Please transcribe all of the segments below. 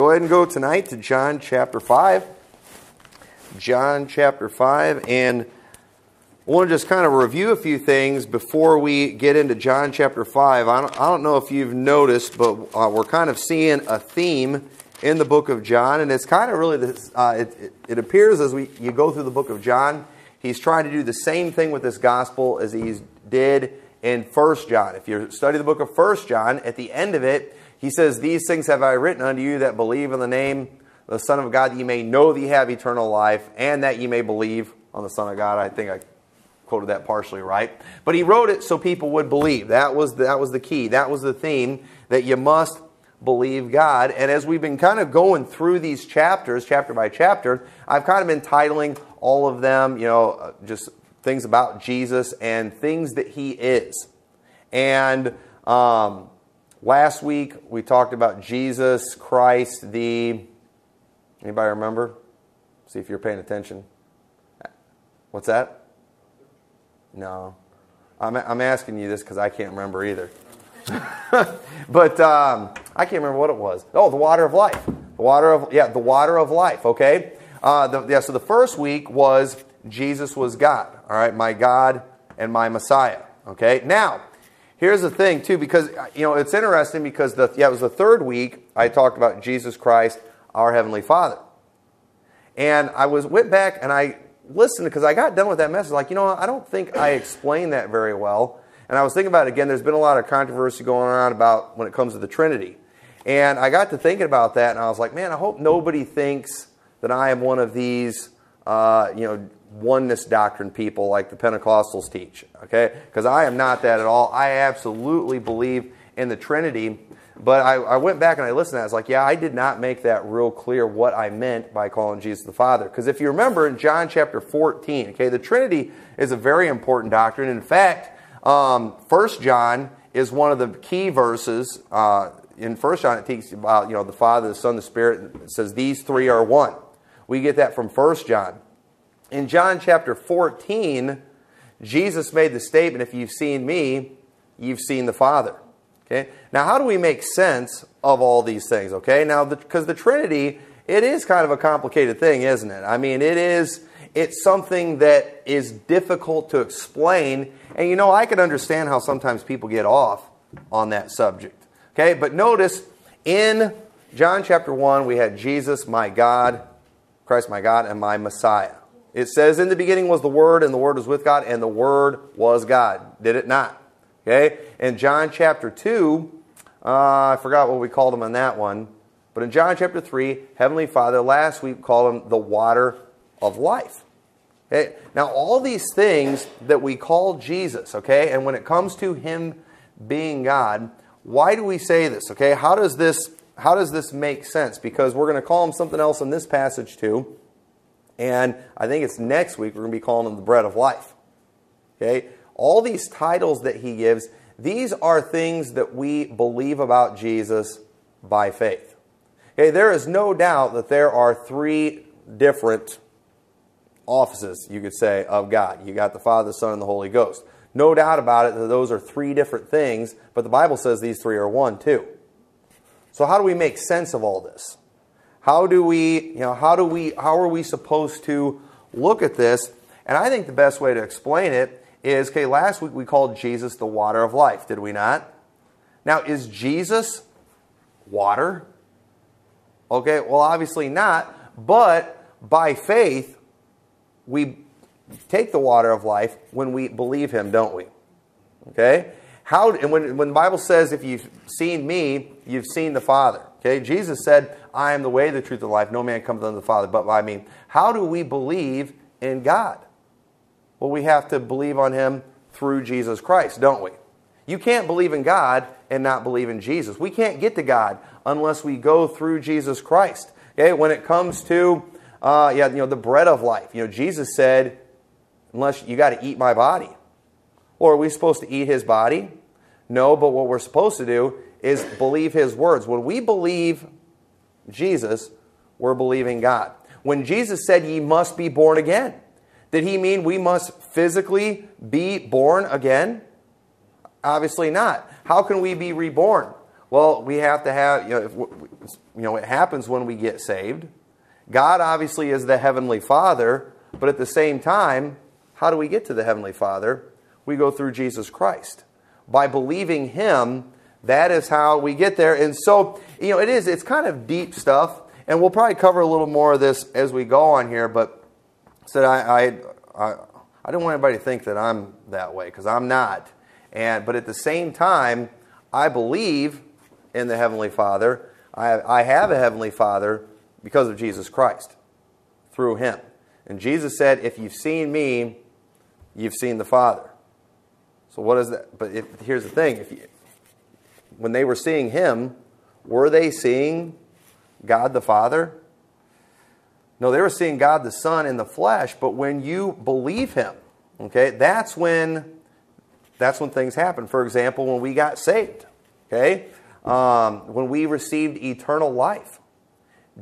Go ahead and go tonight to John chapter 5. John chapter 5. And I want to just kind of review a few things before we get into John chapter 5. I don't, I don't know if you've noticed, but uh, we're kind of seeing a theme in the book of John. And it's kind of really, this, uh, it, it, appears as we, you go through the book of John, he's trying to do the same thing with this gospel as he did in 1 John. If you study the book of 1 John, at the end of it, he says, These things have I written unto you that believe in the name of the Son of God, that you may know that you have eternal life, and that you may believe on the Son of God. I think I quoted that partially right. But he wrote it so people would believe. That was that was the key. That was the theme that you must believe God. And as we've been kind of going through these chapters, chapter by chapter, I've kind of been titling all of them, you know, uh, just things about Jesus and things that he is. And um, Last week we talked about Jesus Christ, the. Anybody remember? See if you're paying attention. What's that? No. I'm, I'm asking you this because I can't remember either. but um, I can't remember what it was. Oh, the water of life. The water of yeah, the water of life. Okay. Uh, the, yeah. So the first week was Jesus was God. All right, my God and my Messiah. Okay. Now Here's the thing, too, because you know it's interesting because the yeah it was the third week I talked about Jesus Christ, our heavenly Father, and I was went back and I listened because I got done with that message. Like you know I don't think I explained that very well, and I was thinking about it again. There's been a lot of controversy going on about when it comes to the Trinity, and I got to thinking about that, and I was like, man, I hope nobody thinks that I am one of these uh, you know oneness doctrine people like the Pentecostals teach, okay? Because I am not that at all. I absolutely believe in the Trinity. But I, I, went back and I listened to that. I was like, yeah, I did not make that real clear what I meant by calling Jesus the Father. Because if you remember in John chapter 14, okay, the Trinity is a very important doctrine. In fact, um, 1 John is one of the key verses. Uh, in 1 John, it teaches about, you know, the Father, the Son, the Spirit. It says these three are one. We get that from 1 John. In John chapter 14, Jesus made the statement, if you've seen me, you've seen the Father. Okay? Now, how do we make sense of all these things? Okay? Now, because the, the Trinity, it is kind of a complicated thing, isn't it? I mean, it is, it's something that is difficult to explain. And you know, I can understand how sometimes people get off on that subject. Okay? But notice in John chapter 1, we had Jesus, my God, Christ, my God, and my Messiah. It says, In the beginning was the Word, and the Word was with God, and the Word was God. Did it not? Okay? In John chapter 2, uh, I forgot what we called him on that one. But in John chapter 3, Heavenly Father, last week called him the water of life. Okay? Now, all these things that we call Jesus, okay, and when it comes to him being God, why do we say this? Okay, how does this how does this make sense? Because we're going to call him something else in this passage too. And I think it's next week we're going to be calling him the bread of life. Okay? All these titles that he gives, these are things that we believe about Jesus by faith. Okay, there is no doubt that there are three different offices, you could say, of God. You got the Father, the Son, and the Holy Ghost. No doubt about it that those are three different things, but the Bible says these three are one too. So how do we make sense of all this? How do we, you know, how do we, how are we supposed to look at this? And I think the best way to explain it is, okay, last week we called Jesus the water of life, did we not? Now, is Jesus water? Okay, well, obviously not, but by faith, we take the water of life when we believe him, don't we? Okay? How, and when, when the Bible says, if you've seen me, you've seen the Father. Okay, Jesus said, I am the way, the truth, and the life. No man comes unto the Father but by me. How do we believe in God? Well, we have to believe on Him through Jesus Christ, don't we? You can't believe in God and not believe in Jesus. We can't get to God unless we go through Jesus Christ. Okay, when it comes to uh, yeah, you know, the bread of life, you know, Jesus said, unless you got to eat my body. Or are we supposed to eat his body? No, but what we're supposed to do is believe his words. When we believe Jesus, we're believing God. When Jesus said, Ye must be born again, did he mean we must physically be born again? Obviously not. How can we be reborn? Well, we have to have, you know, if, you know, it happens when we get saved. God obviously is the Heavenly Father, but at the same time, how do we get to the Heavenly Father? We go through Jesus Christ. By believing Him, that is how we get there. And so, you know, it is, it's kind of deep stuff, and we'll probably cover a little more of this as we go on here, but said I, I, I, I don't want anybody to think that I'm that way, because I'm not. And, but at the same time, I believe in the Heavenly Father. I, I have a Heavenly Father because of Jesus Christ, through Him. And Jesus said, If you've seen me, you've seen the Father. So what is that? But if, here's the thing: if you, when they were seeing Him, were they seeing God the Father? No, they were seeing God the Son in the flesh. But when you believe Him, okay, that's when that's when things happen. For example, when we got saved, okay, um, when we received eternal life,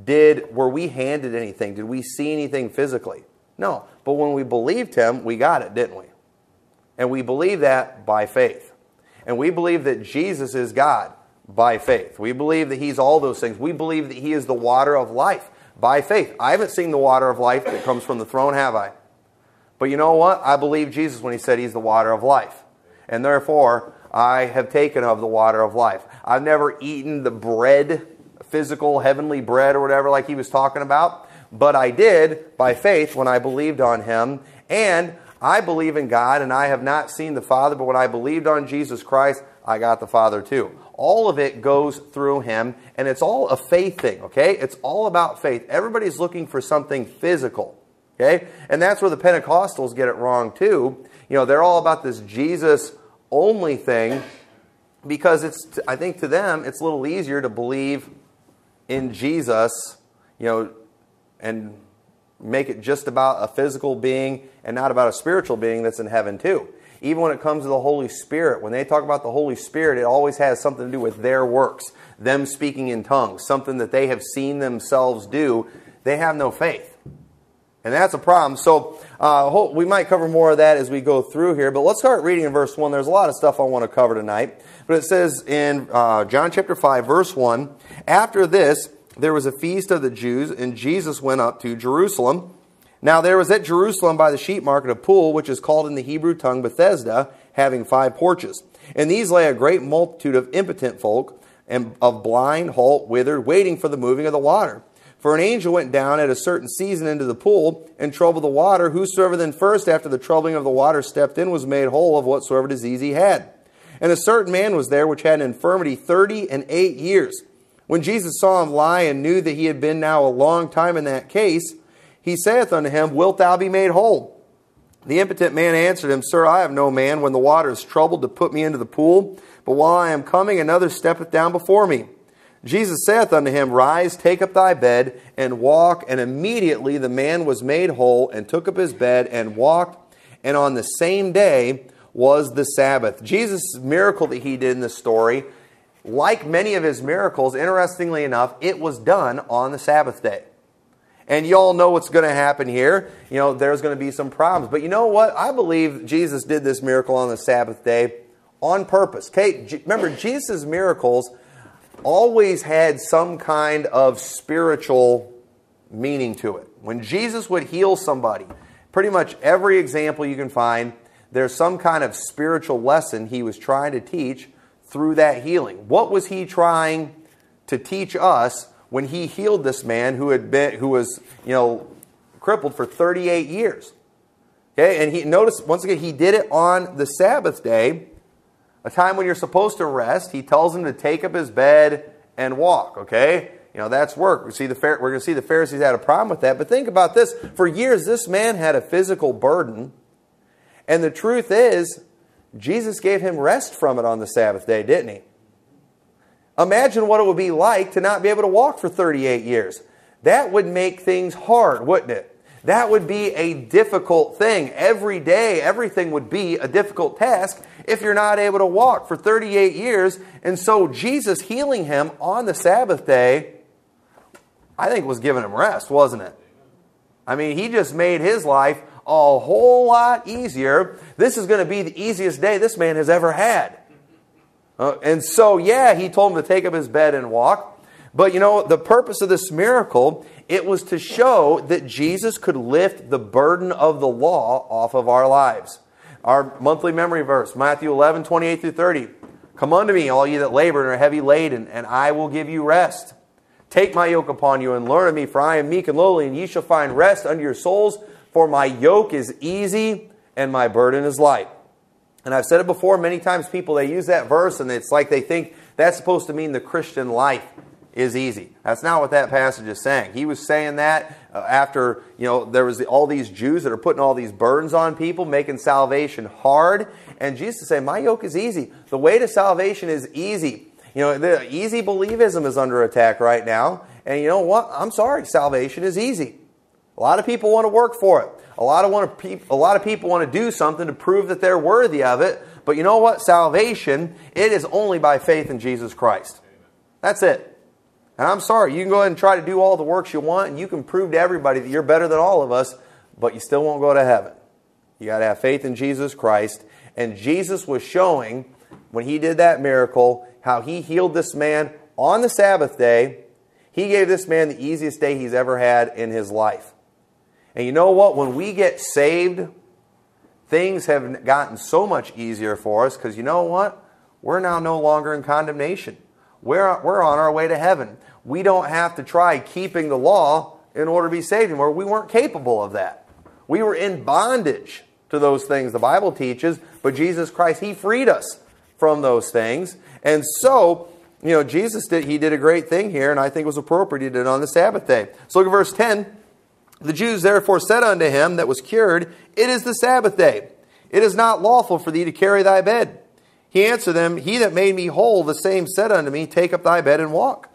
did were we handed anything? Did we see anything physically? No. But when we believed him, we got it, didn't we? And we believe that by faith. And we believe that Jesus is God by faith. We believe that he's all those things. We believe that he is the water of life by faith. I haven't seen the water of life that comes from the throne, have I? But you know what? I believe Jesus when he said he's the water of life. And therefore, I have taken of the water of life. I've never eaten the bread physical heavenly bread or whatever, like he was talking about. But I did by faith when I believed on him. And I believe in God and I have not seen the Father, but when I believed on Jesus Christ, I got the Father too. All of it goes through him, and it's all a faith thing, okay? It's all about faith. Everybody's looking for something physical, okay? And that's where the Pentecostals get it wrong too. You know, they're all about this Jesus only thing because it's, I think to them, it's a little easier to believe in Jesus, you know, and make it just about a physical being and not about a spiritual being that's in heaven too. Even when it comes to the Holy Spirit, when they talk about the Holy Spirit, it always has something to do with their works, them speaking in tongues, something that they have seen themselves do. They have no faith. And that's a problem. So uh, we might cover more of that as we go through here. But let's start reading in verse 1. There's a lot of stuff I want to cover tonight. But it says in uh, John chapter 5, verse 1 After this, there was a feast of the Jews, and Jesus went up to Jerusalem. Now there was at Jerusalem by the sheep market a pool, which is called in the Hebrew tongue Bethesda, having five porches. And these lay a great multitude of impotent folk, and of blind, halt, withered, waiting for the moving of the water. For an angel went down at a certain season into the pool and troubled the water. Whosoever then first, after the troubling of the water, stepped in was made whole of whatsoever disease he had. And a certain man was there which had an infirmity thirty and eight years. When Jesus saw him lie and knew that he had been now a long time in that case, he saith unto him, Wilt thou be made whole? The impotent man answered him, Sir, I have no man when the water is troubled to put me into the pool, but while I am coming, another steppeth down before me. Jesus saith unto him, Rise, take up thy bed, and walk. And immediately the man was made whole, and took up his bed, and walked. And on the same day was the Sabbath. Jesus' miracle that he did in the story, like many of his miracles, interestingly enough, it was done on the Sabbath day. And you all know what's going to happen here. You know, there's going to be some problems. But you know what? I believe Jesus did this miracle on the Sabbath day on purpose. Okay, remember, Jesus' miracles always had some kind of spiritual meaning to it. When Jesus would heal somebody, pretty much every example you can find, there's some kind of spiritual lesson he was trying to teach through that healing. What was he trying to teach us when he healed this man who had been who was, you know, crippled for 38 years? Okay, and he notice once again he did it on the Sabbath day a time when you're supposed to rest, he tells him to take up his bed and walk, okay? You know, that's work. We see the, fair we're going to see the Pharisees had a problem with that. But think about this. For years, this man had a physical burden. And the truth is, Jesus gave him rest from it on the Sabbath day, didn't he? Imagine what it would be like to not be able to walk for 38 years. That would make things hard, wouldn't it? That would be a difficult thing. Every day, everything would be a difficult task if you're not able to walk for 38 years. And so, Jesus healing him on the Sabbath day, I think was giving him rest, wasn't it? I mean, he just made his life a whole lot easier. This is going to be the easiest day this man has ever had. Uh, and so, yeah, he told him to take up his bed and walk. But you know, the purpose of this miracle, it was to show that Jesus could lift the burden of the law off of our lives. Our monthly memory verse, Matthew 11, 28 through 30. Come unto me, all ye that labor and are heavy laden, and I will give you rest. Take my yoke upon you and learn of me, for I am meek and lowly, and ye shall find rest unto your souls. For my yoke is easy and my burden is light. And I've said it before many times, people, they use that verse and it's like they think that's supposed to mean the Christian life is easy. That's not what that passage is saying. He was saying that uh, after, you know, there was all these Jews that are putting all these burdens on people, making salvation hard. And Jesus is saying, my yoke is easy. The way to salvation is easy. You know, the easy believism is under attack right now. And you know what? I'm sorry, salvation is easy. A lot of people want to work for it. A lot of want to, a lot of people want to do something to prove that they're worthy of it. But you know what? Salvation, it is only by faith in Jesus Christ. That's it. And I'm sorry, you can go ahead and try to do all the works you want, and you can prove to everybody that you're better than all of us, but you still won't go to heaven. You got to have faith in Jesus Christ. And Jesus was showing, when he did that miracle, how he healed this man on the Sabbath day. He gave this man the easiest day he's ever had in his life. And you know what? When we get saved, things have gotten so much easier for us because you know what? We're now no longer in condemnation. We're, we're on our way to heaven. We don't have to try keeping the law in order to be saved anymore. We weren't capable of that. We were in bondage to those things the Bible teaches, but Jesus Christ, He freed us from those things. And so, you know, Jesus did, He did a great thing here, and I think it was appropriate He did it on the Sabbath day. So look at verse 10. The Jews therefore said unto him that was cured, It is the Sabbath day. It is not lawful for thee to carry thy bed. He answered them, He that made me whole, the same said unto me, Take up thy bed and walk.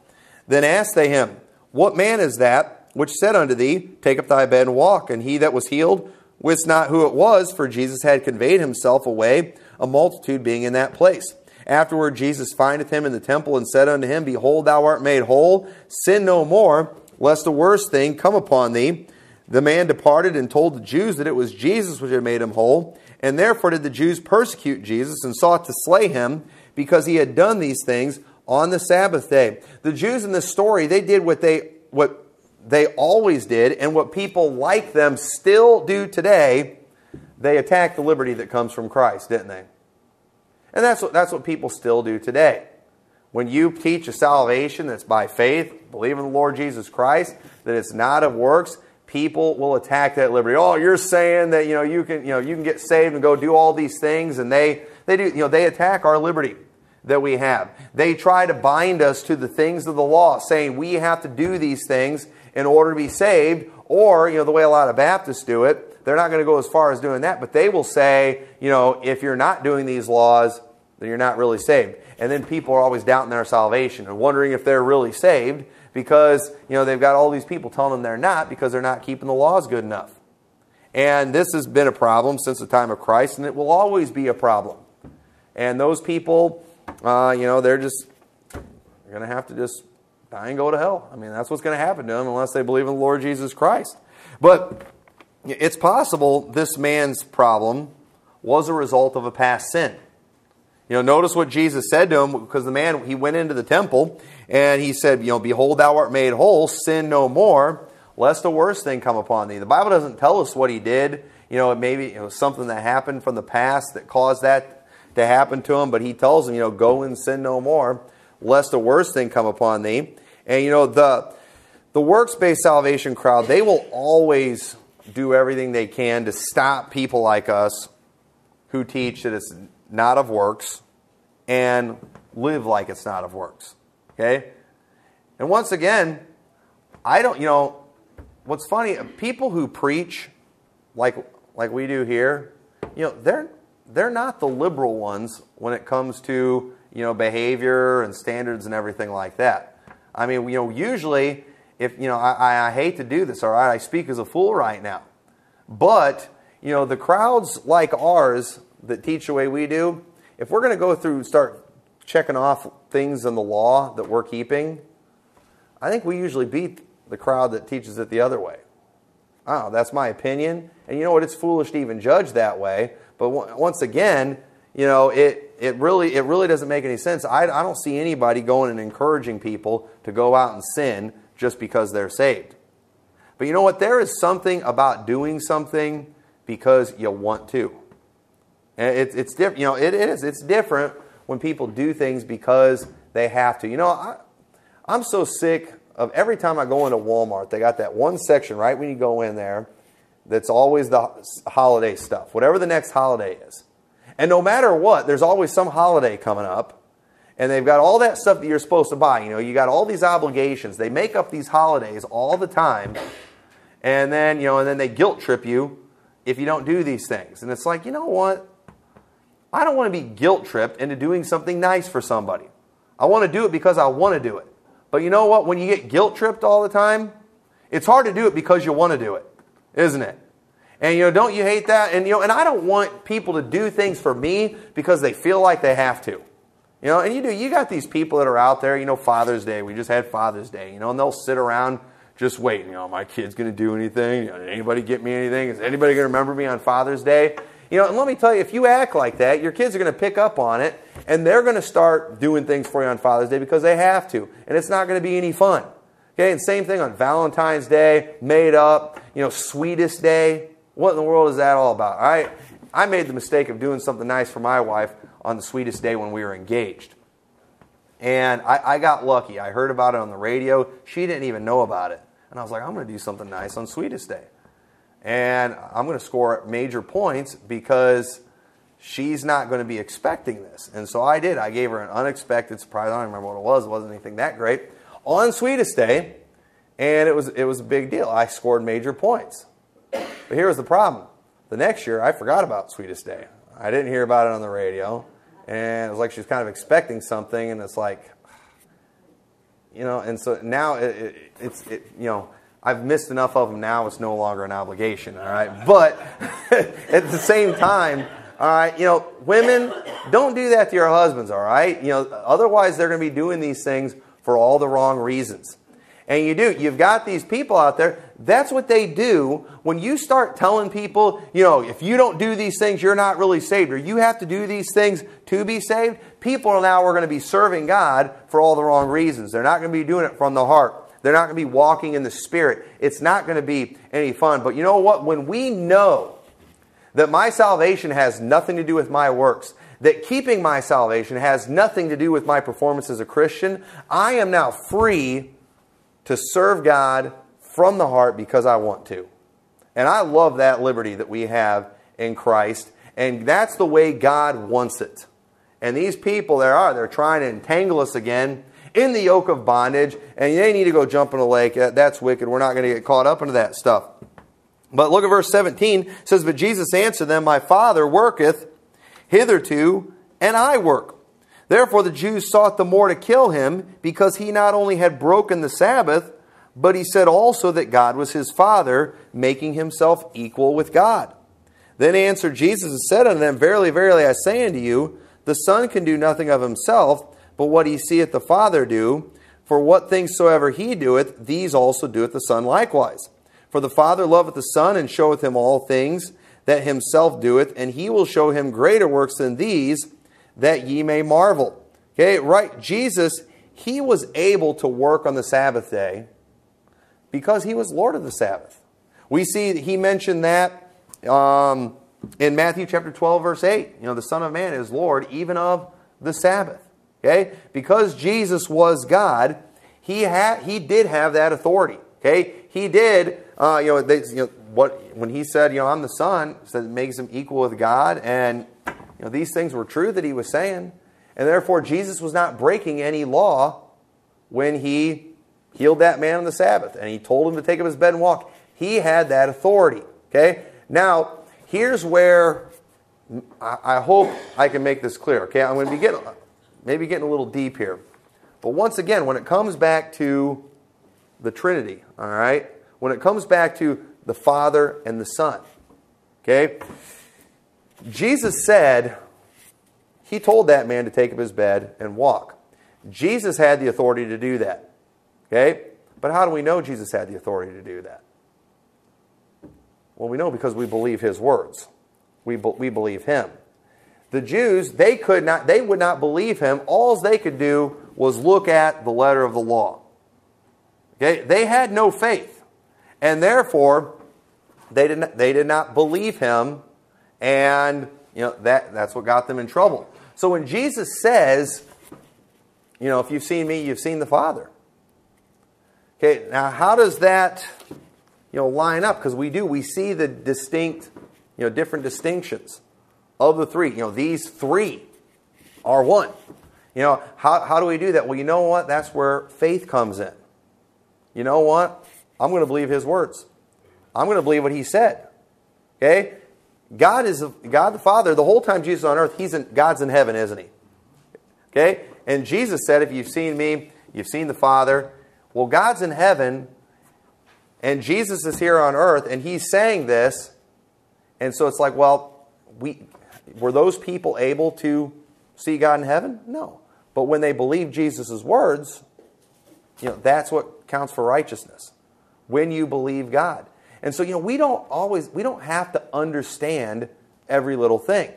Then asked they him, What man is that which said unto thee, Take up thy bed and walk? And he that was healed wist not who it was, for Jesus had conveyed himself away, a multitude being in that place. Afterward, Jesus findeth him in the temple and said unto him, Behold, thou art made whole. Sin no more, lest the worse thing come upon thee. The man departed and told the Jews that it was Jesus which had made him whole. And therefore did the Jews persecute Jesus and sought to slay him because he had done these things on the Sabbath day. The Jews in this story, they did what they what they always did and what people like them still do today. They attack the liberty that comes from Christ, didn't they? And that's what, that's what people still do today. When you teach a salvation that's by faith, believe in the Lord Jesus Christ, that it's not of works, people will attack that liberty. Oh, you're saying that you know you can you know you can get saved and go do all these things, and they they do you know they attack our liberty that we have. They try to bind us to the things of the law, saying we have to do these things in order to be saved. Or you know the way a lot of Baptists do it, they're not going to go as far as doing that, but they will say you know if you're not doing these laws, then you're not really saved. And then people are always doubting their salvation and wondering if they're really saved because you know they've got all these people telling them they're not because they're not keeping the laws good enough. And this has been a problem since the time of Christ, and it will always be a problem. And those people, uh, you know, they're just they're going to have to just die and go to hell. I mean, that's what's going to happen to them unless they believe in the Lord Jesus Christ. But it's possible this man's problem was a result of a past sin. You know, notice what Jesus said to him because the man, he went into the temple and he said, You know, behold, thou art made whole, sin no more, lest a worse thing come upon thee. The Bible doesn't tell us what he did. You know, it maybe it was something that happened from the past that caused that to happen to him, but he tells him, you know, go and sin no more, lest a worse thing come upon thee. And you know, the the works-based salvation crowd, they will always do everything they can to stop people like us who teach that it's not of works, and live like it's not of works. Okay? And once again, I don't, you know, what's funny, people who preach like like we do here, you know, they're they're not the liberal ones when it comes to, you know, behavior and standards and everything like that. I mean, you know, usually if, you know, I, I hate to do this, all right, I speak as a fool right now. But, you know, the crowds like ours that teach the way we do, if we're going to go through and start checking off things in the law that we're keeping, I think we usually beat the crowd that teaches it the other way. Oh, that's my opinion. And you know what? It's foolish to even judge that way. But once again, you know, it it really it really doesn't make any sense. I, I don't see anybody going and encouraging people to go out and sin just because they're saved. But you know what? There is something about doing something because you want to. It's different. You know, it is. It's different when people do things because they have to. You know, I, I'm so sick of every time I go into Walmart, they got that one section right when you go in there that's always the holiday stuff, whatever the next holiday is. And no matter what, there's always some holiday coming up. And they've got all that stuff that you're supposed to buy. You know, you got all these obligations. They make up these holidays all the time. And then, you know, and then they guilt trip you if you don't do these things. And it's like, you know what? I don't want to be guilt tripped into doing something nice for somebody. I want to do it because I want to do it. But you know what? When you get guilt tripped all the time, it's hard to do it because you want to do it, isn't it? And you know, don't you hate that? And you know, and I don't want people to do things for me because they feel like they have to. You know, and you do. You got these people that are out there. You know, Father's Day. We just had Father's Day. You know, and they'll sit around just waiting. You know, my kid's going to do anything. You know, did anybody get me anything? Is anybody going to remember me on Father's Day? You know, and let me tell you, if you act like that, your kids are going to pick up on it, and they're going to start doing things for you on Father's Day because they have to, and it's not going to be any fun. Okay, and same thing on Valentine's Day, made up, you know, sweetest day. What in the world is that all about? I, I made the mistake of doing something nice for my wife on the sweetest day when we were engaged. And I, I got lucky. I heard about it on the radio. She didn't even know about it. And I was like, I'm going to do something nice on sweetest day. And I'm going to score major points because she's not going to be expecting this. And so I did. I gave her an unexpected surprise. I don't remember what it was. It wasn't anything that great. On sweetest day, and it was it was a big deal. I scored major points. But here was the problem. The next year, I forgot about sweetest day. I didn't hear about it on the radio, and it was like she was kind of expecting something, and it's like, you know. And so now it, it, it's it, you know I've missed enough of them now, it's no longer an obligation, all right? But at the same time, all right, you know, women, don't do that to your husbands, all right? You know, otherwise they're going to be doing these things for all the wrong reasons. And you do, you've got these people out there, that's what they do when you start telling people, you know, if you don't do these things, you're not really saved, or you have to do these things to be saved. People now are going to be serving God for all the wrong reasons. They're not going to be doing it from the heart. They're not going to be walking in the Spirit. It's not going to be any fun. But you know what? When we know that my salvation has nothing to do with my works, that keeping my salvation has nothing to do with my performance as a Christian, I am now free to serve God from the heart because I want to. And I love that liberty that we have in Christ. And that's the way God wants it. And these people there are, they're trying to entangle us again in the yoke of bondage, and they need to go jump in a lake. That's wicked. We're not going to get caught up into that stuff. But look at verse 17. It says, But Jesus answered them, My Father worketh hitherto, and I work. Therefore the Jews sought the more to kill him, because he not only had broken the Sabbath, but he said also that God was his Father, making himself equal with God. Then answered Jesus and said unto them, Verily, verily, I say unto you, the Son can do nothing of himself, but what he seeth the Father do. For what things soever he doeth, these also doeth the Son likewise. For the Father loveth the Son, and showeth him all things that himself doeth, and he will show him greater works than these, that ye may marvel. Okay, right? Jesus, he was able to work on the Sabbath day because he was Lord of the Sabbath. We see he mentioned that um, in Matthew chapter 12, verse 8. You know, the Son of Man is Lord even of the Sabbath. Okay? Because Jesus was God, he had he did have that authority. Okay? He did uh, you, know, they, you know what when he said, you know, I'm the son, said it makes him equal with God and you know these things were true that he was saying. And therefore Jesus was not breaking any law when he healed that man on the Sabbath and he told him to take up his bed and walk. He had that authority. Okay? Now, here's where I hope I can make this clear. Okay, I'm going to be getting maybe getting a little deep here. But once again, when it comes back to the Trinity, all right, when it comes back to the Father and the Son, okay, Jesus said, He told that man to take up his bed and walk. Jesus had the authority to do that, okay? But how do we know Jesus had the authority to do that? Well, we know because we believe His words, we, be- we believe Him. The Jews, they could not, they would not believe him. All they could do was look at the letter of the law. Okay? They had no faith. And therefore, they did not, they did not believe him. And you know, that, that's what got them in trouble. So when Jesus says, you know, if you've seen me, you've seen the Father. Okay, now how does that, you know, line up? Because we do, we see the distinct, you know, different distinctions of the three. You know, these three are one. You know, how, how do we do that? Well, you know what? That's where faith comes in. You know what? I'm going to believe his words. I'm going to believe what he said. Okay? God is God the Father. The whole time Jesus on earth, he's in, God's in heaven, isn't he? Okay? And Jesus said, if you've seen me, you've seen the Father. Well, God's in heaven, and Jesus is here on earth, and he's saying this. And so it's like, well, we were those people able to see God in heaven? No. But when they believe Jesus' words, you know, that's what counts for righteousness. When you believe God. And so, you know, we don't always, we don't have to understand every little thing.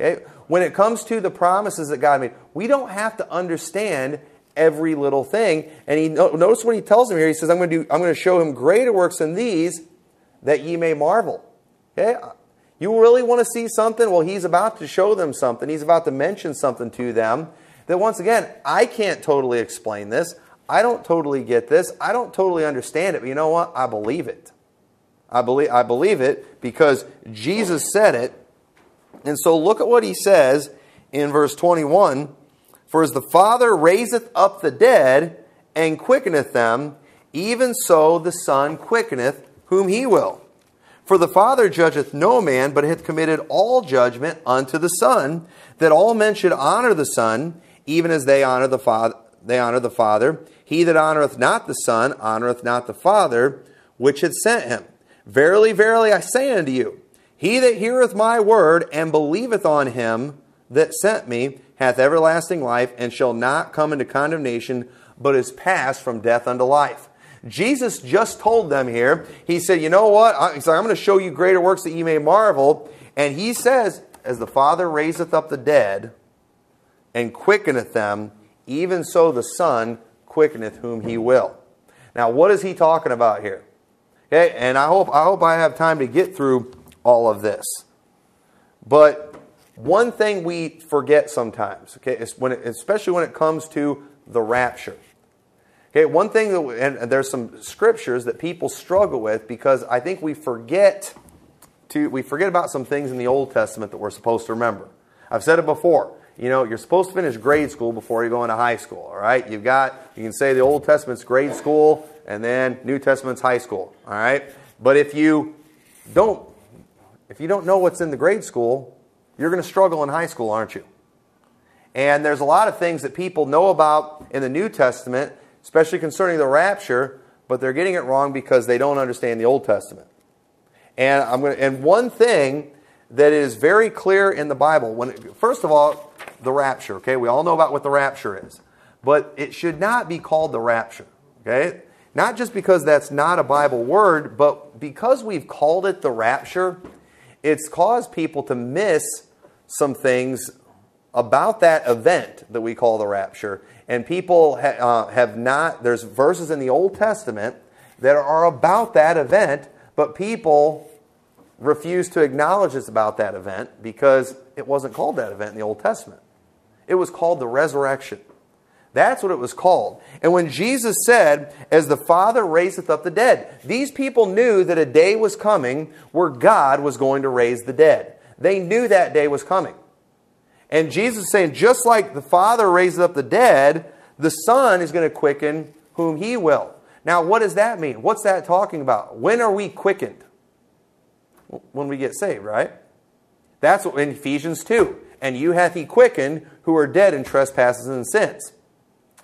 Okay? When it comes to the promises that God made, we don't have to understand every little thing. And he notice what he tells him here. He says, I'm going to do, I'm going to show him greater works than these that ye may marvel. Okay? You really want to see something? Well, he's about to show them something. He's about to mention something to them that once again, I can't totally explain this. I don't totally get this. I don't totally understand it. But you know what? I believe it. I believe, I believe it because Jesus said it. And so look at what he says in verse 21 For as the Father raiseth up the dead and quickeneth them, even so the Son quickeneth whom he will. For the Father judgeth no man, but hath committed all judgment unto the Son, that all men should honor the Son, even as they honor the Father. They honor the Father. He that honoreth not the Son honoreth not the Father, which hath sent him. Verily, verily, I say unto you, he that heareth my word and believeth on him that sent me hath everlasting life and shall not come into condemnation, but is passed from death unto life. Jesus just told them here, he said, You know what? He's like, I'm going to show you greater works that you may marvel. And he says, As the Father raiseth up the dead and quickeneth them, even so the Son quickeneth whom he will. Now, what is he talking about here? Okay, and I hope I hope I have time to get through all of this. But one thing we forget sometimes, okay, is when it, especially when it comes to the rapture. Okay, one thing that and there's some scriptures that people struggle with because I think we forget to we forget about some things in the Old Testament that we're supposed to remember. I've said it before. You know, you're supposed to finish grade school before you go into high school, all right? You've got you can say the Old Testament's grade school, and then New Testament's high school. All right? But if you don't if you don't know what's in the grade school, you're going to struggle in high school, aren't you? And there's a lot of things that people know about in the New Testament, especially concerning the rapture, but they're getting it wrong because they don't understand the Old Testament. And I'm going to, and one thing that is very clear in the Bible when first of all, the rapture, okay? We all know about what the rapture is. But it should not be called the rapture, okay? Not just because that's not a Bible word, but because we've called it the rapture, it's caused people to miss some things about that event that we call the rapture. And people ha uh, have not, there's verses in the Old Testament that are about that event, but people refuse to acknowledge it's about that event because it wasn't called that event in the Old Testament. It was called the resurrection. That's what it was called. And when Jesus said, As the Father raiseth up the dead, these people knew that a day was coming where God was going to raise the dead. They knew that day was coming. And Jesus is saying, just like the Father raises up the dead, the Son is going to quicken whom He will. Now, what does that mean? What's that talking about? When are we quickened? When we get saved, right? That's what in Ephesians 2. And you hath He quickened who are dead in trespasses and sins.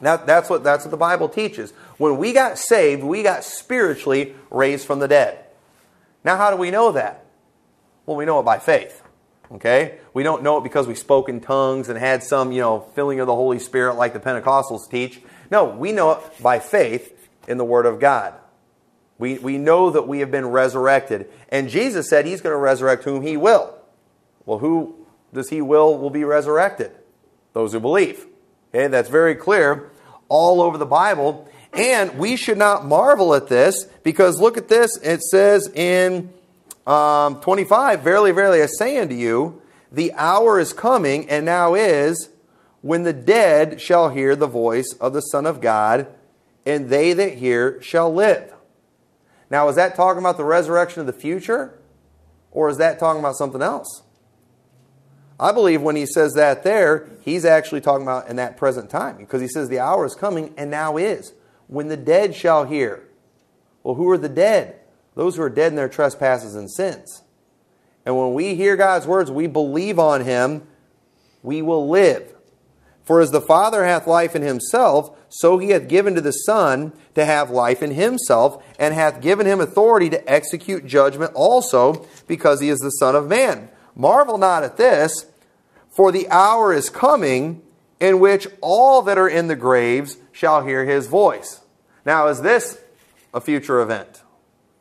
That, that's, what, that's what the Bible teaches. When we got saved, we got spiritually raised from the dead. Now, how do we know that? Well, we know it by faith. Okay? We don't know it because we spoke in tongues and had some, you know, filling of the Holy Spirit like the Pentecostals teach. No, we know it by faith in the Word of God. We, we know that we have been resurrected. And Jesus said he's going to resurrect whom he will. Well, who, does he will will be resurrected? Those who believe. Okay, that's very clear all over the Bible. And we should not marvel at this because look at this. It says in um, 25, Verily, verily, I say unto you, the hour is coming, and now is, when the dead shall hear the voice of the Son of God, and they that hear shall live. Now, is that talking about the resurrection of the future, or is that talking about something else? I believe when he says that there, he's actually talking about in that present time, because he says the hour is coming, and now is, when the dead shall hear. Well, who are the dead? Those who are dead in their trespasses and sins. And when we hear God's words, we believe on him, we will live. For as the Father hath life in himself, so he hath given to the Son to have life in himself, and hath given him authority to execute judgment also, because he is the Son of Man. Marvel not at this, for the hour is coming in which all that are in the graves shall hear his voice. Now, is this a future event?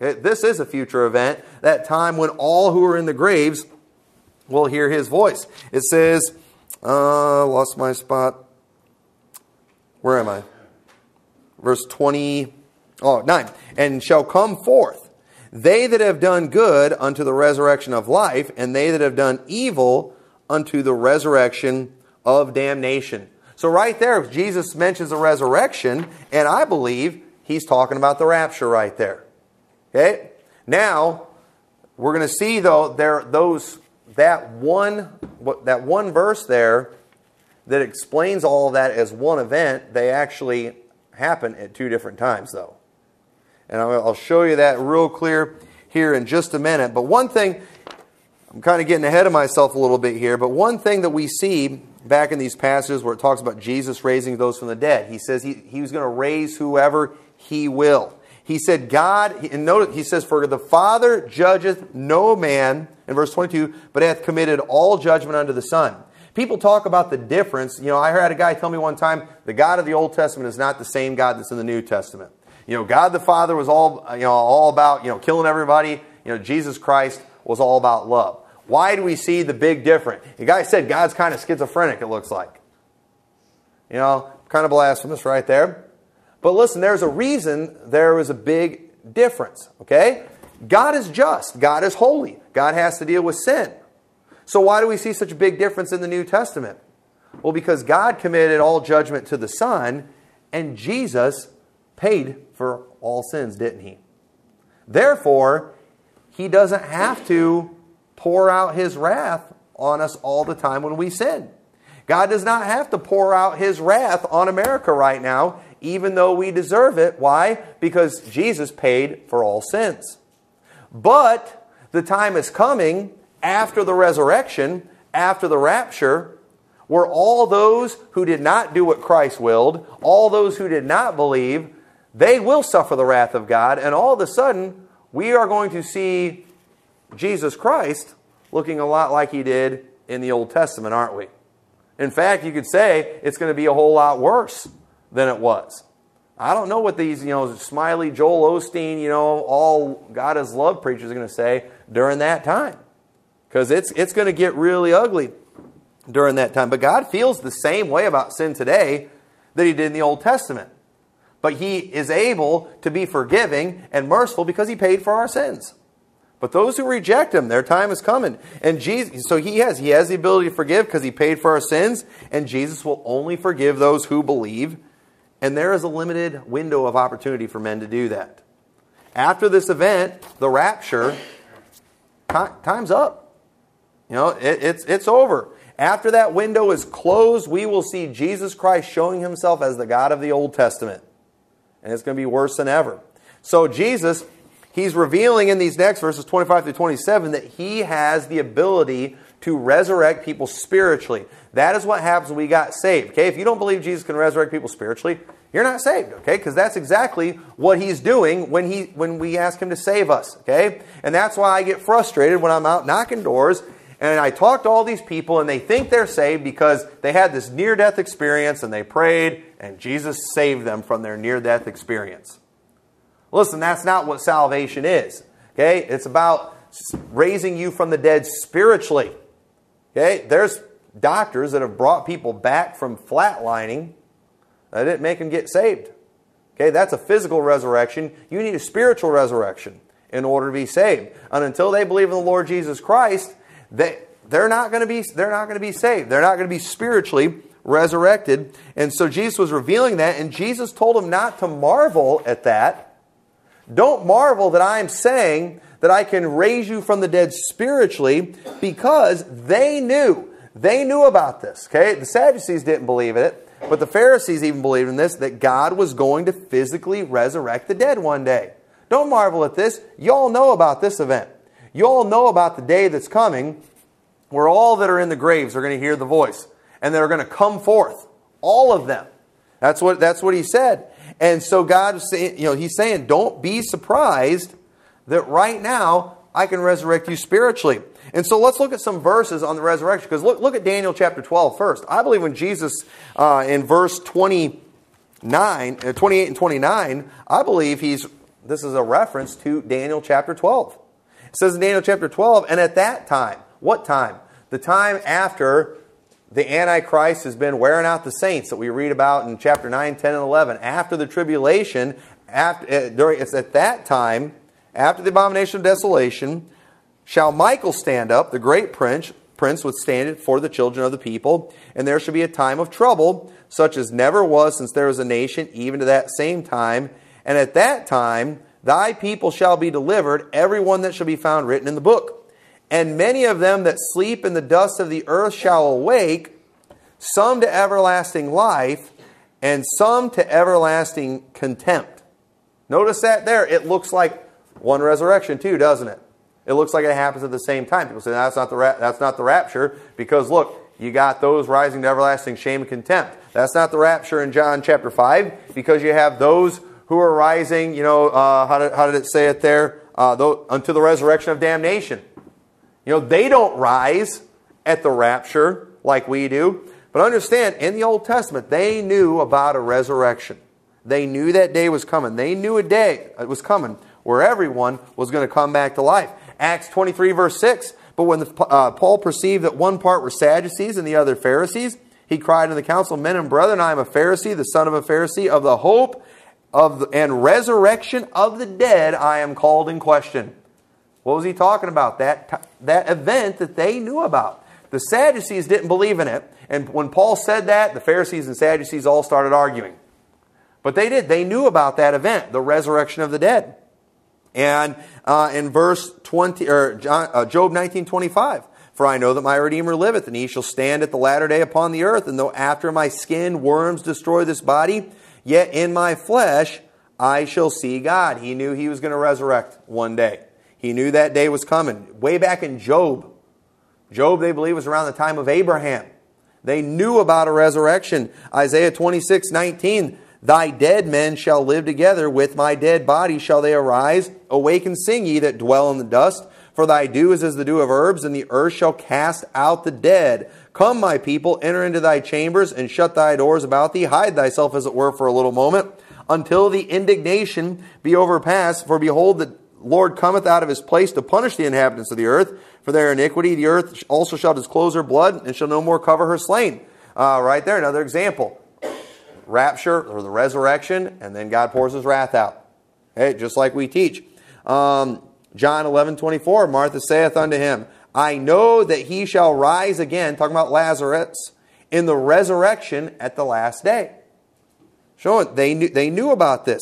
This is a future event, that time when all who are in the graves will hear his voice. It says, uh, lost my spot. Where am I? Verse 20, oh, 9. And shall come forth they that have done good unto the resurrection of life, and they that have done evil unto the resurrection of damnation. So, right there, Jesus mentions the resurrection, and I believe he's talking about the rapture right there. Okay? Now, we're going to see though there those that one that one verse there that explains all of that as one event, they actually happen at two different times though. And I'll show you that real clear here in just a minute. But one thing, I'm kind of getting ahead of myself a little bit here, but one thing that we see back in these passages where it talks about Jesus raising those from the dead, he says he, he was going to raise whoever he will. He said, God, and note, he says, For the Father judgeth no man, in verse 22, but hath committed all judgment unto the Son. People talk about the difference. You know, I heard a guy tell me one time, the God of the Old Testament is not the same God that's in the New Testament. You know, God the Father was all, you know, all about, you know, killing everybody. You know, Jesus Christ was all about love. Why do we see the big difference? The guy said God's kind of schizophrenic, it looks like. You know, kind of blasphemous right there. But listen, there's a reason there is a big difference, okay? God is just. God is holy. God has to deal with sin. So why do we see such a big difference in the New Testament? Well, because God committed all judgment to the Son, and Jesus paid for all sins, didn't he? Therefore, he doesn't have to pour out his wrath on us all the time when we sin. God does not have to pour out his wrath on America right now even though we deserve it. Why? Because Jesus paid for all sins. But the time is coming after the resurrection, after the rapture, where all those who did not do what Christ willed, all those who did not believe, they will suffer the wrath of God. And all of a sudden, we are going to see Jesus Christ looking a lot like he did in the Old Testament, aren't we? In fact, you could say it's going to be a whole lot worse than it was. I don't know what these, you know, smiley Joel Osteen, you know, all God is love preachers are going to say during that time. Because it's, it's going to get really ugly during that time. But God feels the same way about sin today that he did in the Old Testament. But he is able to be forgiving and merciful because he paid for our sins. But those who reject him, their time is coming. And Jesus, so he has, he has the ability to forgive because he paid for our sins, and Jesus will only forgive those who believe and there is a limited window of opportunity for men to do that. After this event, the rapture, time's up. You know, it, it's, it's over. After that window is closed, we will see Jesus Christ showing himself as the God of the Old Testament. And it's going to be worse than ever. So, Jesus, he's revealing in these next verses 25 through 27 that he has the ability to resurrect people spiritually. That is what happens when we got saved. Okay, if you don't believe Jesus can resurrect people spiritually, you're not saved. Okay, because that's exactly what He's doing when He when we ask Him to save us. Okay, and that's why I get frustrated when I'm out knocking doors and I talk to all these people and they think they're saved because they had this near death experience and they prayed and Jesus saved them from their near death experience. Listen, that's not what salvation is. Okay, it's about raising you from the dead spiritually. Okay, there's doctors that have brought people back from flatlining that didn't make them get saved. Okay, that's a physical resurrection. You need a spiritual resurrection in order to be saved. And until they believe in the Lord Jesus Christ, they, they're not going to be they're not going to be saved. They're not going to be spiritually resurrected. And so Jesus was revealing that, and Jesus told them not to marvel at that. Don't marvel that I am saying that I can raise you from the dead spiritually because they knew. They knew about this. Okay? The Sadducees didn't believe it, but the Pharisees even believed in this that God was going to physically resurrect the dead one day. Don't marvel at this. You all know about this event. You all know about the day that's coming where all that are in the graves are going to hear the voice and they're going to come forth. All of them. That's what, that's what he said. And so God is saying, you know, he's saying, don't be surprised that right now I can resurrect you spiritually. And so let's look at some verses on the resurrection. Because look, look at Daniel chapter 12 first. I believe when Jesus, uh, in verse 29, uh, 28 and 29, I believe he's, this is a reference to Daniel chapter 12. It says in Daniel chapter 12, and at that time, what time? The time after the Antichrist has been wearing out the saints that we read about in chapter 9, 10, and 11. After the tribulation, after, uh, during, it's at that time, after the abomination of desolation, shall Michael stand up, the great prince, prince withstand it for the children of the people, and there shall be a time of trouble, such as never was since there was a nation, even to that same time. And at that time, thy people shall be delivered, every one that shall be found written in the book. And many of them that sleep in the dust of the earth shall awake, some to everlasting life, and some to everlasting contempt. Notice that there. It looks like one resurrection, too, doesn't it? It looks like it happens at the same time. People say that's not the ra- that's not the rapture because look, you got those rising to everlasting shame and contempt. That's not the rapture in John chapter five because you have those who are rising. You know uh, how did how did it say it there? Uh, though, unto the resurrection of damnation. You know, they don't rise at the rapture like we do. But understand, in the Old Testament, they knew about a resurrection. They knew that day was coming. They knew a day it was coming where everyone was going to come back to life. Acts 23, verse 6. But when the, uh, Paul perceived that one part were Sadducees and the other Pharisees, he cried in the council, Men and brethren, I am a Pharisee, the son of a Pharisee, of the hope of the, and resurrection of the dead I am called in question. What was he talking about? That, that event that they knew about. The Sadducees didn't believe in it. And when Paul said that, the Pharisees and Sadducees all started arguing. But they did. They knew about that event, the resurrection of the dead. And uh, in verse 20, or John, uh, Job 19, 25, for I know that my Redeemer liveth, and he shall stand at the latter day upon the earth. And though after my skin worms destroy this body, yet in my flesh I shall see God. He knew he was going to resurrect one day. He knew that day was coming. Way back in Job, Job, they believe, was around the time of Abraham. They knew about a resurrection. Isaiah 26, 19, Thy dead men shall live together, with my dead body shall they arise. Awake and sing, ye that dwell in the dust. For thy dew is as the dew of herbs, and the earth shall cast out the dead. Come, my people, enter into thy chambers, and shut thy doors about thee. Hide thyself, as it were, for a little moment, until the indignation be overpassed. For behold, the Lord cometh out of his place to punish the inhabitants of the earth for their iniquity. The earth also shall disclose her blood and shall no more cover her slain. Uh, right there, another example. Rapture or the resurrection, and then God pours his wrath out. Hey, just like we teach. Um, John 11, 24, Martha saith unto him, I know that he shall rise again, talking about Lazarus, in the resurrection at the last day. Showing they knew, they knew about this.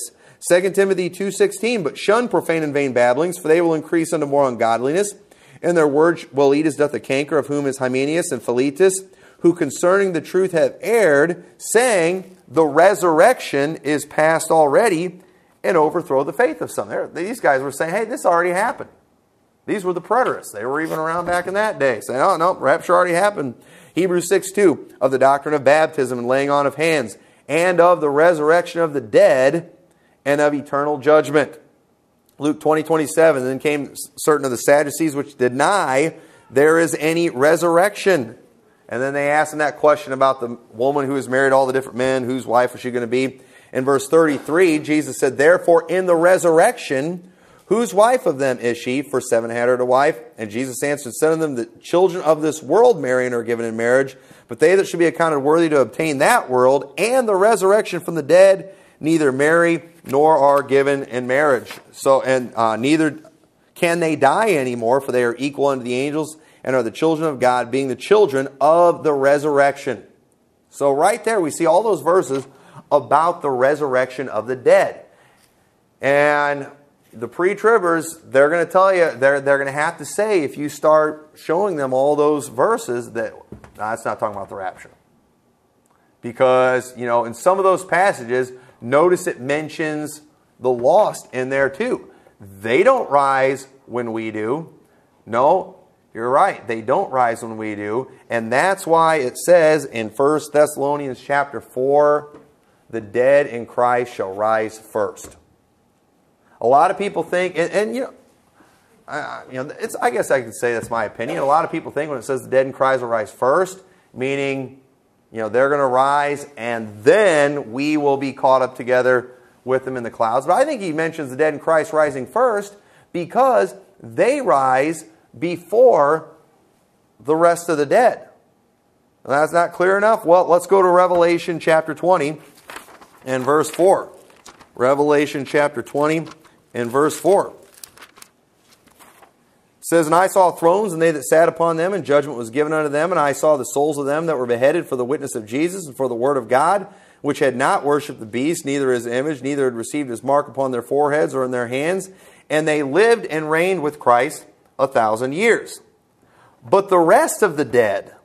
2 Timothy 2.16, But shun profane and vain babblings, for they will increase unto more ungodliness. And their words will eat as doth the canker, of whom is Hymenaeus and Philetus, who concerning the truth have erred, saying, The resurrection is past already, and overthrow the faith of some. These guys were saying, hey, this already happened. These were the preterists. They were even around back in that day, saying, oh, no, rapture already happened. Hebrews 6 2, of the doctrine of baptism and laying on of hands, and of the resurrection of the dead, and of eternal judgment. Luke 20, 27. Then came certain of the Sadducees which deny there is any resurrection. And then they asked him that question about the woman who has married all the different men, whose wife was she going to be? In verse 33, Jesus said, Therefore, in the resurrection, Whose wife of them is she? For seven had her to wife. And Jesus answered, unto them, The children of this world marry and are given in marriage, but they that should be accounted worthy to obtain that world and the resurrection from the dead, neither marry nor are given in marriage. So, and uh, neither can they die anymore, for they are equal unto the angels and are the children of God, being the children of the resurrection. So, right there, we see all those verses about the resurrection of the dead. And the pre-tribbers, they're going to tell you, they're, they're going to have to say, if you start showing them all those verses, that that's not talking about the rapture. Because, you know, in some of those passages, notice it mentions the lost in there too. They don't rise when we do. No, you're right. They don't rise when we do. And that's why it says in 1 Thessalonians chapter 4, the dead in Christ shall rise first. A lot of people think, and, and you know, I, you know, it's, I guess I could say that's my opinion. A lot of people think when it says the dead in Christ will rise first, meaning, you know, they're going to rise and then we will be caught up together with them in the clouds. But I think he mentions the dead in Christ rising first because they rise before the rest of the dead. that's not clear enough? Well, let's go to Revelation chapter 20 and verse 4. Revelation chapter 20 and verse 4. It says, And I saw thrones, and they that sat upon them, and judgment was given unto them. And I saw the souls of them that were beheaded for the witness of Jesus and for the word of God, which had not worshipped the beast, neither his image, neither had received his mark upon their foreheads or in their hands. And they lived and reigned with Christ a thousand years. But the rest of the dead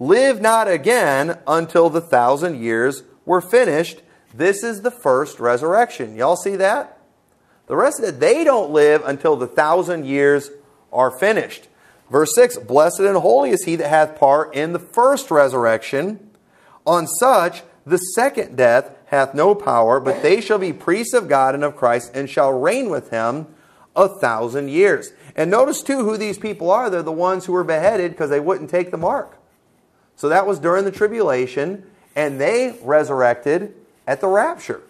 live not again until the thousand years were finished. This is the first resurrection. Y'all see that? The rest of it, they don't live until the thousand years are finished. Verse 6 Blessed and holy is he that hath part in the first resurrection. On such the second death hath no power, but they shall be priests of God and of Christ, and shall reign with him a thousand years. And notice too who these people are. They're the ones who were beheaded because they wouldn't take the mark. So that was during the tribulation, and they resurrected at the rapture.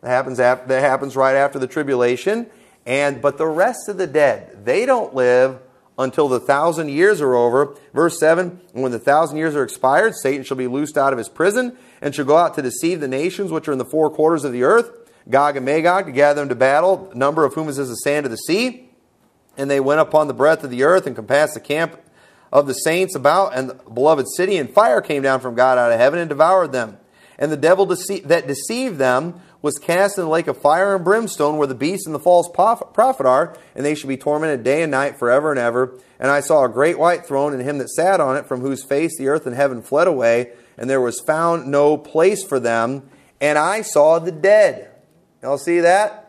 That happens, after, that happens right after the tribulation. And but the rest of the dead, they don't live until the thousand years are over. Verse 7 When the thousand years are expired, Satan shall be loosed out of his prison and shall go out to deceive the nations which are in the four quarters of the earth, Gog and Magog, to gather them to battle, number of whom is as the sand of the sea. And they went upon the breadth of the earth and compassed the camp of the saints about and the beloved city, and fire came down from God out of heaven and devoured them. And the devil dece- that deceived them was cast in the lake of fire and brimstone, where the beast and the false prophet are, and they shall be tormented day and night forever and ever. And I saw a great white throne, and him that sat on it, from whose face the earth and heaven fled away, and there was found no place for them. And I saw the dead. Y'all see that?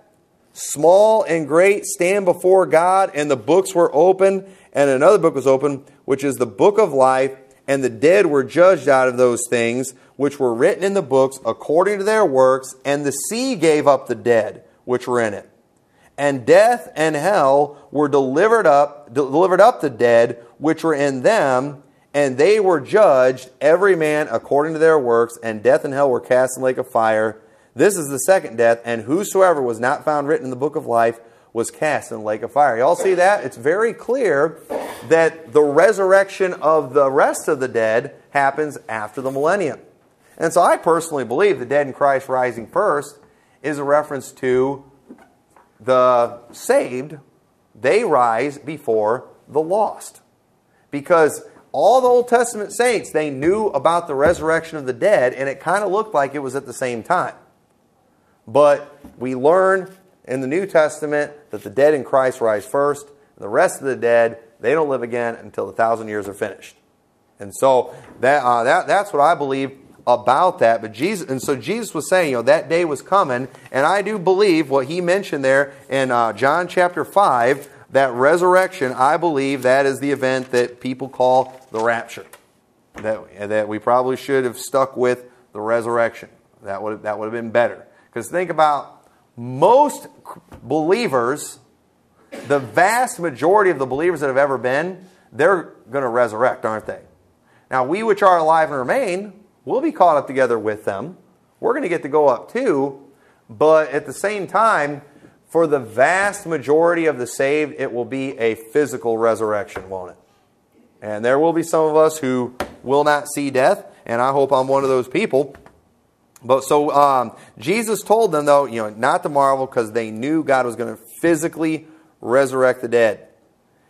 Small and great stand before God, and the books were open, and another book was open, which is the book of life, and the dead were judged out of those things which were written in the books according to their works, and the sea gave up the dead which were in it. And death and hell were delivered up, delivered up the dead which were in them, and they were judged, every man according to their works, and death and hell were cast in the lake of fire. This is the second death, and whosoever was not found written in the book of life was cast in the lake of fire. Y'all see that? It's very clear that the resurrection of the rest of the dead happens after the millennium. And so I personally believe the dead in Christ rising first is a reference to the saved, they rise before the lost. Because all the Old Testament saints, they knew about the resurrection of the dead, and it kind of looked like it was at the same time. But we learn in the New Testament that the dead in Christ rise first, and the rest of the dead, they don't live again until the thousand years are finished. And so that, uh, that, that's what I believe about that. But Jesus, and so Jesus was saying, you know, that day was coming, and I do believe what he mentioned there in uh, John chapter five, that resurrection. I believe that is the event that people call the rapture. That that we probably should have stuck with the resurrection. That would that would have been better. Because think about most believers, the vast majority of the believers that have ever been, they're going to resurrect, aren't they? Now, we which are alive and remain, We'll be caught up together with them. We're going to get to go up too. But at the same time, for the vast majority of the saved, it will be a physical resurrection, won't it? And there will be some of us who will not see death, and I hope I'm one of those people. But so um, Jesus told them, though, you know, not to marvel because they knew God was going to physically resurrect the dead.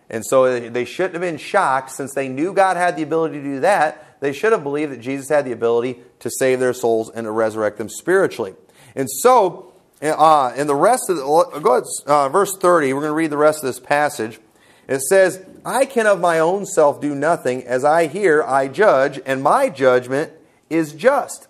And so they shouldn't have been shocked since they knew God had the ability to do that. They should have believed that Jesus had the ability to save their souls and to resurrect them spiritually. And so, uh, in the rest of the, go ahead, uh, verse 30, we're going to read the rest of this passage. It says, I can of my own self do nothing. As I hear, I judge, and my judgment is just.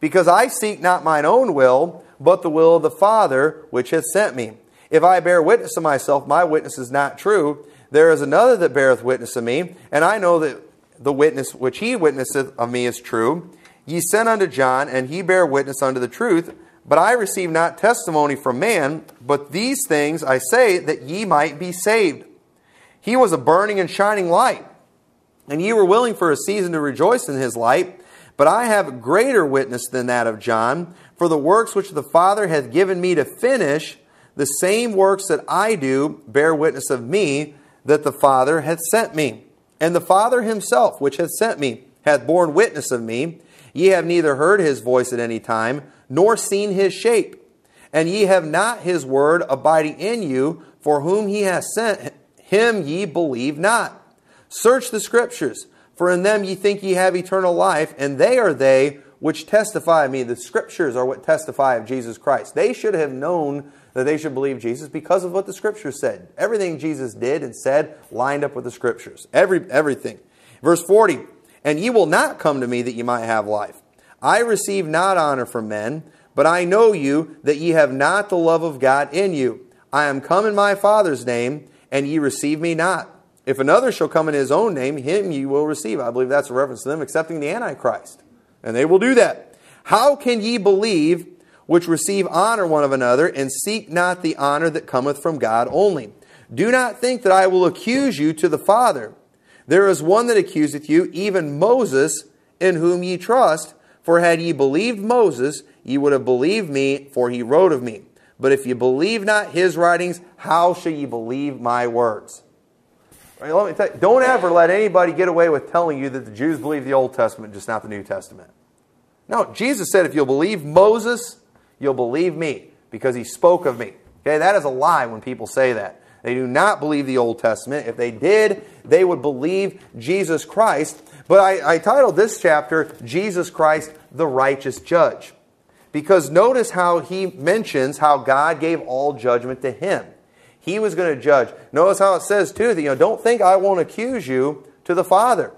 Because I seek not mine own will, but the will of the Father which hath sent me. If I bear witness of myself, my witness is not true. There is another that beareth witness of me, and I know that the witness which he witnesseth of me is true. Ye sent unto John, and he bare witness unto the truth. But I receive not testimony from man, but these things I say that ye might be saved. He was a burning and shining light, and ye were willing for a season to rejoice in his light. But I have greater witness than that of John, for the works which the Father hath given me to finish, the same works that I do bear witness of me, that the Father hath sent me. And the Father himself, which hath sent me, hath borne witness of me. Ye have neither heard his voice at any time, nor seen his shape. And ye have not his word abiding in you, for whom he hath sent, him ye believe not. Search the scriptures, for in them ye think ye have eternal life, and they are they which testify of me. The scriptures are what testify of Jesus Christ. They should have known that they should believe Jesus because of what the scriptures said. Everything Jesus did and said lined up with the scriptures. Every, everything. Verse 40 And ye will not come to me that ye might have life. I receive not honor from men, but I know you that ye have not the love of God in you. I am come in my Father's name, and ye receive me not. If another shall come in his own name, him ye will receive. I believe that's a reference to them accepting the Antichrist. And they will do that. How can ye believe which receive honor one of another, and seek not the honor that cometh from God only. Do not think that I will accuse you to the Father. There is one that accuseth you, even Moses, in whom ye trust. For had ye believed Moses, ye would have believed me, for he wrote of me. But if ye believe not his writings, how shall ye believe my words? Right, let me you, don't ever let anybody get away with telling you that the Jews believe the Old Testament, just not the New Testament. No, Jesus said if you'll believe Moses, you'll believe me because he spoke of me. Okay, that is a lie when people say that. They do not believe the Old Testament. If they did, they would believe Jesus Christ. But I, I titled this chapter, Jesus Christ, the Righteous Judge. Because notice how he mentions how God gave all judgment to him. He was going to judge. Notice how it says, too, that, you know, don't think I won't accuse you to the Father.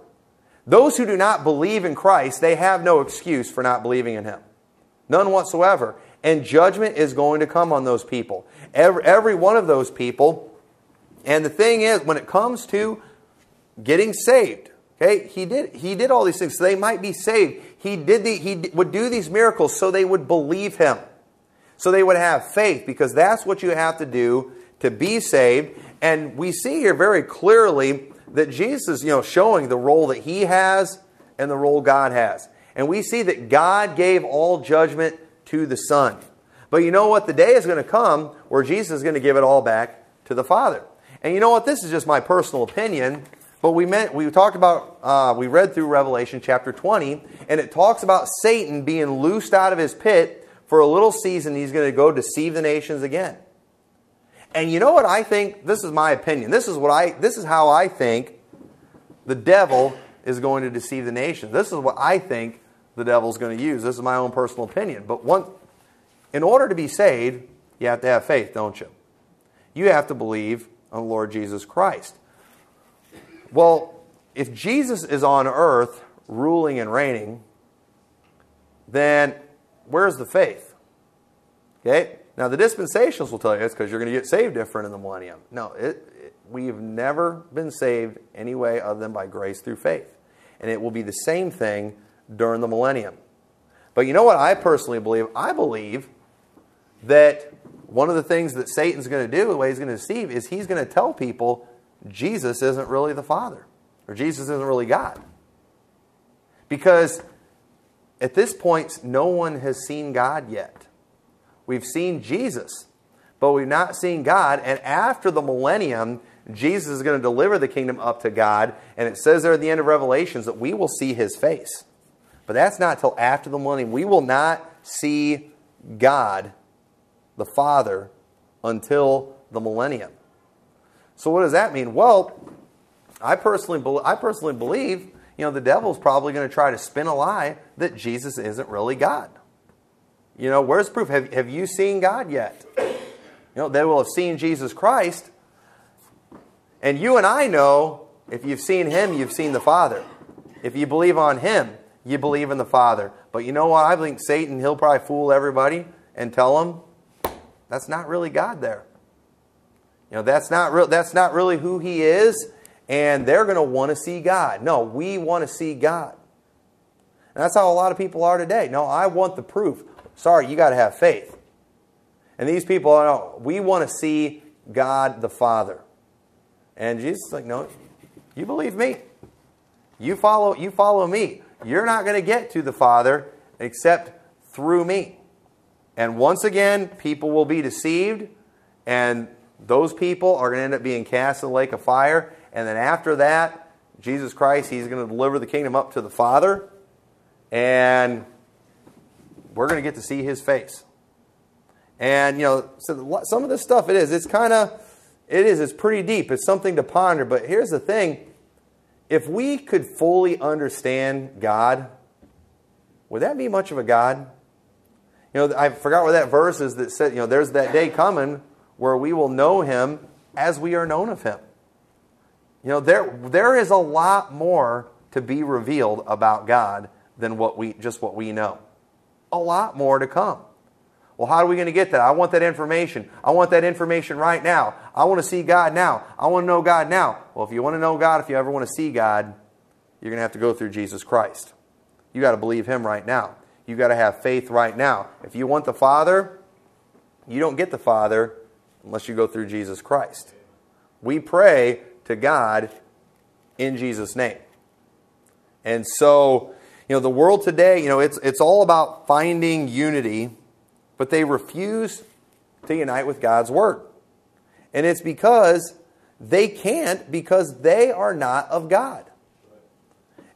Those who do not believe in Christ, they have no excuse for not believing in him. None whatsoever. And judgment is going to come on those people. Every, every one of those people. And the thing is, when it comes to getting saved, okay, he did, he did all these things so they might be saved. He, did the, he would do these miracles so they would believe him. So they would have faith because that's what you have to do to be saved. And we see here very clearly that Jesus you know, showing the role that he has and the role God has. And we see that God gave all judgment to the Son. But you know what? The day is going to come where Jesus is going to give it all back to the Father. And you know what? This is just my personal opinion. But we meant we talked about uh, we read through Revelation chapter 20, and it talks about Satan being loosed out of his pit for a little season. He's going to go deceive the nations again. And you know what I think? This is my opinion. This is what I this is how I think the devil is going to deceive the nations. This is what I think the devil's going to use. This is my own personal opinion. But one, in order to be saved, you have to have faith, don't you? You have to believe on the Lord Jesus Christ. Well, if Jesus is on earth ruling and reigning, then where's the faith? Okay? Now, the dispensationals will tell you it's because you're going to get saved different in the millennium. No, it, it, we've never been saved any way other than by grace through faith. And it will be the same thing during the millennium. But you know what I personally believe? I believe that one of the things that Satan's going to do, the way he's going to deceive, is he's going to tell people Jesus isn't really the Father, or Jesus isn't really God. Because at this point, no one has seen God yet. We've seen Jesus, but we've not seen God. And after the millennium, Jesus is going to deliver the kingdom up to God. And it says there at the end of Revelations that we will see his face. But that's not till after the millennium. We will not see God, the Father, until the millennium. So what does that mean? Well, I personally, I personally believe, you know, the devil's probably going to try to spin a lie that Jesus isn't really God. You know, where's the proof? Have, have you seen God yet? You know, they will have seen Jesus Christ. And you and I know if you've seen him, you've seen the Father. If you believe on him, you believe in the Father. But you know what? I think Satan, he'll probably fool everybody and tell them that's not really God there. You know, that's not, real, that's not really who he is, and they're going to want to see God. No, we want to see God. And that's how a lot of people are today. No, I want the proof. Sorry, you got to have faith. And these people, no, we want to see God the Father. And Jesus is like, no, you believe me. You follow, you follow me. You're not going to get to the Father except through me. And once again, people will be deceived, and those people are going to end up being cast in the lake of fire. And then after that, Jesus Christ, He's going to deliver the kingdom up to the Father, and we're going to get to see His face. And, you know, so some of this stuff it is. It's kind of, it is, it's pretty deep. It's something to ponder. But here's the thing if we could fully understand God, would that be much of a God? You know, I forgot where that verse is that said, you know, there's that day coming where we will know him as we are known of him. You know, there, there is a lot more to be revealed about God than what we, just what we know. A lot more to come. Well, how are we going to get that? I want that information. I want that information right now. I want to see God now. I want to know God now. Well, if you want to know God, if you ever want to see God, you're going to have to go through Jesus Christ. You got to believe Him right now. You got to have faith right now. If you want the Father, you don't get the Father unless you go through Jesus Christ. We pray to God in Jesus' name. And so, you know, the world today, you know, it's, it's all about finding unity but they refuse to unite with God's Word. And it's because they can't, because they are not of God.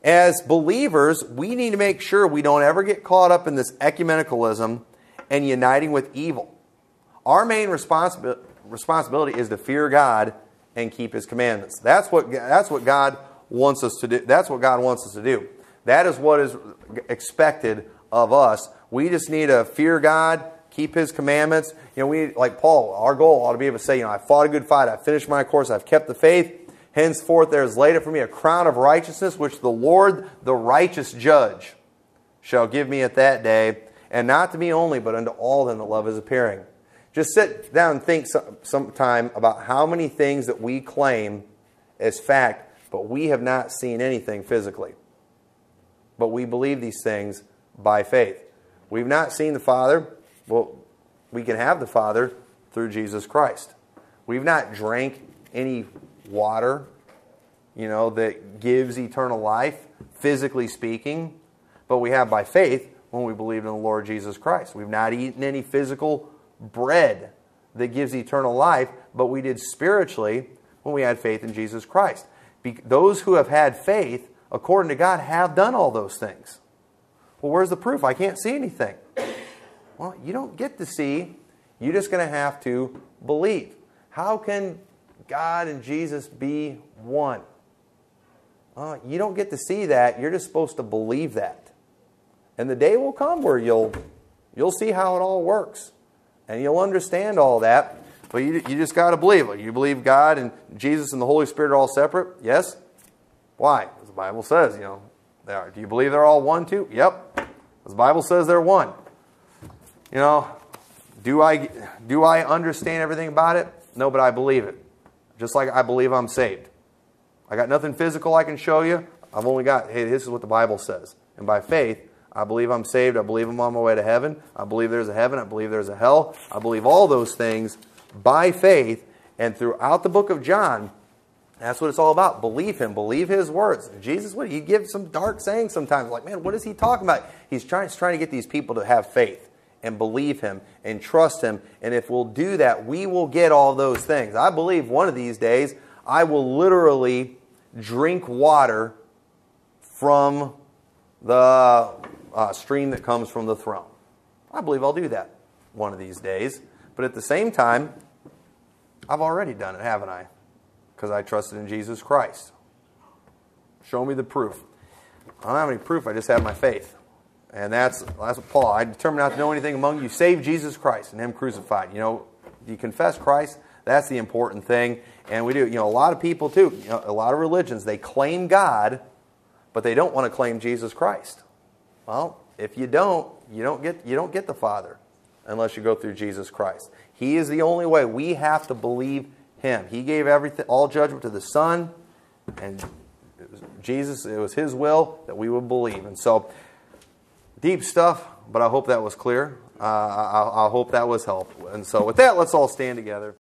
As believers, we need to make sure we don't ever get caught up in this ecumenicalism and uniting with evil. Our main responsibi- responsibility is to fear God and keep His commandments. That's what, that's what God wants us to do. That's what God wants us to do. That is what is expected of us. We just need to fear God keep his commandments. You know, we, like Paul, our goal ought to be able to say, you know, I fought a good fight, I finished my course, I've kept the faith. Henceforth there is laid up for me a crown of righteousness, which the Lord, the righteous judge, shall give me at that day, and not to me only, but unto all them that love is appearing. Just sit down and think some time about how many things that we claim as fact, but we have not seen anything physically. But we believe these things by faith. We've not seen the Father. Well, we can have the Father through Jesus Christ. We've not drank any water, you know, that gives eternal life, physically speaking, but we have by faith when we believe in the Lord Jesus Christ. We've not eaten any physical bread that gives eternal life, but we did spiritually when we had faith in Jesus Christ. Be- those who have had faith, according to God, have done all those things. Well, where's the proof? I can't see anything. Well, you don't get to see. You're just going to have to believe. How can God and Jesus be one? Uh, you don't get to see that. You're just supposed to believe that. And the day will come where you'll, you'll see how it all works. And you'll understand all that. But you, you just got to believe. You believe God and Jesus and the Holy Spirit are all separate? Yes. Why? Bible says, you know, they are. Do you believe they're all one too? Yep. The Bible says they're one. You know, do I, do I understand everything about it? No, but I believe it. Just like I believe I'm saved. I got nothing physical I can show you. I've only got, hey, this is what the Bible says. And by faith, I believe I'm saved. I believe I'm on my way to heaven. I believe there's a heaven. I believe there's a hell. I believe all those things by faith. And throughout the book of John, that's what it's all about. Believe him. Believe his words. Jesus, what he give some dark sayings sometimes. Like, man, what is he talking about? He's trying, he's trying to get these people to have faith and believe Him and trust Him. And if we'll do that, we will get all those things. I believe one of these days I will literally drink water from the uh, stream that comes from the throne. I believe I'll do that one of these days. But at the same time, I've already done it, haven't I? Because I trusted in Jesus Christ. Show me the proof. I don't have any proof, I just have my faith. And that's, that's what Paul, I determined not to know anything among you save Jesus Christ and Him crucified. You know, you confess Christ, that's the important thing. And we do, you know, a lot of people too, you know, a lot of religions, they claim God, but they don't want to claim Jesus Christ. Well, if you don't, you don't get, you don't get the Father unless you go through Jesus Christ. He is the only way. We have to believe Him. He gave everything, all judgment to the Son, and it Jesus, it was His will that we would believe. And so, deep stuff, but I hope that was clear. Uh, I, I hope that was helpful. And so, with that, let's all stand together.